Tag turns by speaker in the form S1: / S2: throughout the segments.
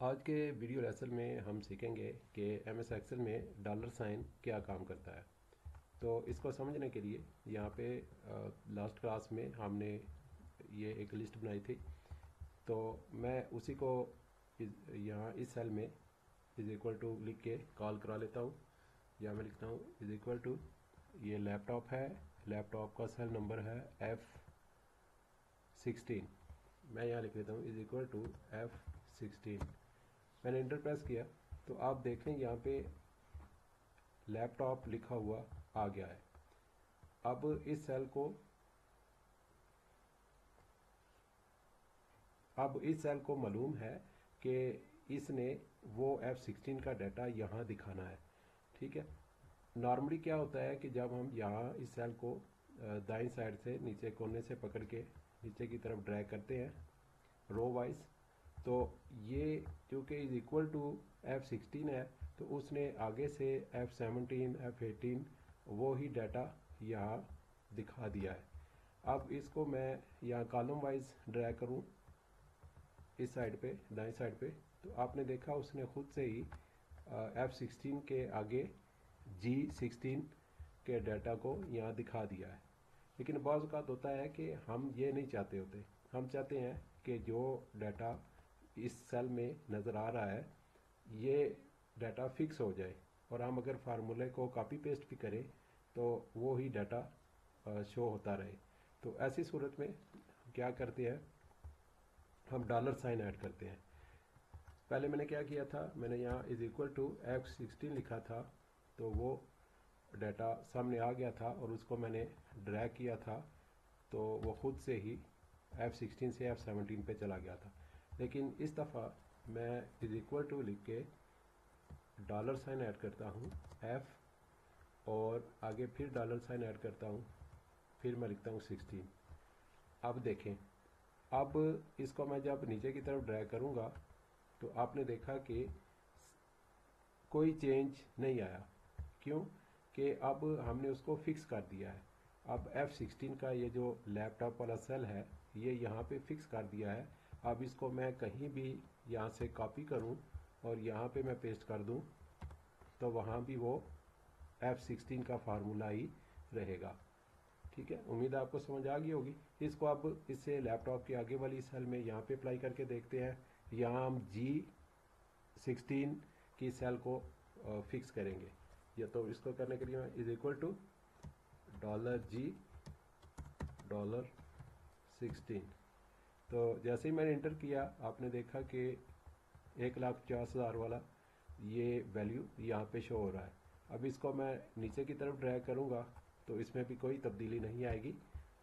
S1: आज के video lesson में हम सीखेंगे कि एम एस एक्सेल में डॉलर साइन क्या काम करता है। तो इसको समझने के लिए यहाँ पे लास्ट क्लास में हमने ये एक लिस्ट बनाई थी। तो मैं उसी को यहाँ इस सेल में इज़ इक्वल टू लिख के कॉल करा लेता हूँ। या मैं लिखता हूँ इज़ इक्वल टू ये लैपटॉप है लैपटॉप का सेल नंबर है एफ़ सिक्सटीन मैं यहाँ लिख लेता हूँ is equal to F sixteen मैंने इंटर प्रेस किया तो आप देखें यहाँ पे लैपटॉप लिखा हुआ आ गया है। अब इस सेल को, अब इस सेल को मालूम है कि इसने वो F16 का डाटा यहाँ दिखाना है, ठीक है? नॉर्मली क्या होता है कि जब हम यहाँ इस सेल को दाई साइड से नीचे कोने से पकड़ के नीचे की तरफ़ ड्रैग करते हैं रो वाइज तो ये क्योंकि is equal to F sixteen है तो उसने आगे से एफ़ सेवनटीन एफ़ एटीन वो ही डाटा यहाँ दिखा दिया है। अब इसको मैं यहाँ कॉलम वाइज ड्रैग करूँ, इस साइड पे, दाएँ साइड पे। तो आपने देखा उसने खुद से ही एफ़ सिक्सटीन के आगे जी सिक्सटीन के डाटा को यहाँ दिखा दिया है। लेकिन बाज़ होता है कि हम ये नहीं चाहते होते। हम चाहते हैं कि जो डाटा इस सेल में नज़र आ रहा है, ये डाटा फिक्स हो जाए। और हम अगर फार्मूले को कॉपी पेस्ट भी करें तो वो ही डाटा शो होता रहे। तो ऐसी सूरत में क्या करते हैं? हम डॉलर साइन ऐड करते हैं। पहले मैंने क्या किया था? मैंने यहाँ is equal to F sixteen लिखा था तो वो डाटा सामने आ गया था और उसको मैंने ड्रैग किया था तो वो खुद से ही एफ़ सिक्सटीन से एफ़ सेवनटीन पे चला गया था। लेकिन इस दफ़ा मैं इज़ इक्वल टू लिख के डॉलर साइन ऐड करता हूँ एफ़ और आगे फिर डॉलर साइन ऐड करता हूँ, फिर मैं लिखता हूँ सिक्सटीन। अब देखें, अब इसको मैं जब नीचे की तरफ़ ड्रैग करूँगा तो आपने देखा कि कोई चेंज नहीं आया। क्यों? कि अब हमने उसको फिक्स कर दिया है। अब F16 का ये जो लैपटॉप वाला सेल है, ये यहाँ पे फिक्स कर दिया है। अब इसको मैं कहीं भी यहाँ से कॉपी करूँ और यहाँ पे मैं पेस्ट कर दूँ तो वहाँ भी वो F16 का फार्मूला ही रहेगा। ठीक है? उम्मीद आपको समझ आ गई होगी। इसको अब इससे लैपटॉप के आगे वाली सेल में यहाँ पे अप्लाई करके देखते हैं। यहाँ हम जी सिक्सटीन की सेल को फिक्स करेंगे। या तो इसको करने के लिए is equal to dollar G dollar sixteen तो जैसे ही मैंने इंटर किया, आपने देखा कि एक लाख पचास हज़ार वाला ये वैल्यू यहाँ पे शो हो रहा है। अब इसको मैं नीचे की तरफ़ ड्रैग करूँगा तो इसमें भी कोई तब्दीली नहीं आएगी।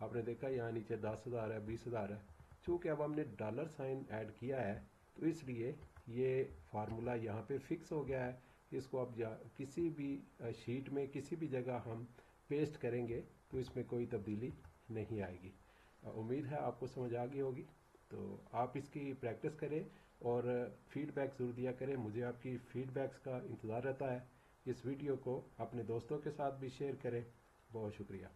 S1: आपने देखा यहाँ नीचे दस हज़ार है, बीस हज़ार है। चूँकि अब हमने डॉलर साइन ऐड किया है तो इसलिए ये फार्मूला यहाँ पे फिक्स हो गया है। इसको अब किसी भी शीट में किसी भी जगह हम पेस्ट करेंगे तो इसमें कोई तब्दीली नहीं आएगी। उम्मीद है आपको समझ आ गई होगी। तो आप इसकी प्रैक्टिस करें और फीडबैक ज़रूर दिया करें। मुझे आपकी फीडबैक्स का इंतज़ार रहता है। इस वीडियो को अपने दोस्तों के साथ भी शेयर करें। बहुत शुक्रिया।